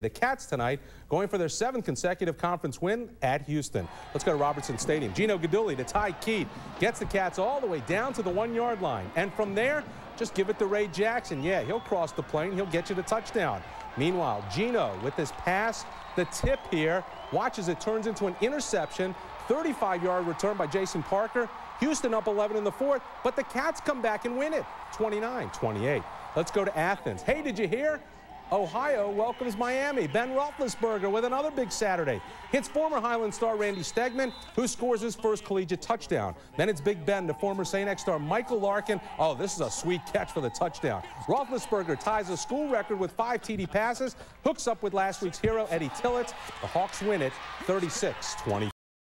The Cats tonight going for their seventh consecutive conference win at Houston. Let's go to Robertson Stadium. Gino Guidugli to Tye Keith gets the Cats all the way down to the one-yard line. And from there, just give it to Ray Jackson. Yeah, he'll cross the plane. He'll get you the touchdown. Meanwhile, Gino with this pass, the tip here, watches it turns into an interception. 35-yard return by Jason Parker. Houston up 11 in the fourth, but the Cats come back and win it, 29-28. Let's go to Athens. Hey, did you hear? Ohio welcomes Miami. Ben Roethlisberger with another big Saturday. Hits former Highland star Randy Stegman, who scores his first collegiate touchdown. Then it's Big Ben to former St. X star Michael Larkin. Oh, this is a sweet catch for the touchdown. Roethlisberger ties a school record with five TD passes, hooks up with last week's hero Eddie Tillitz. The Hawks win it 36-24.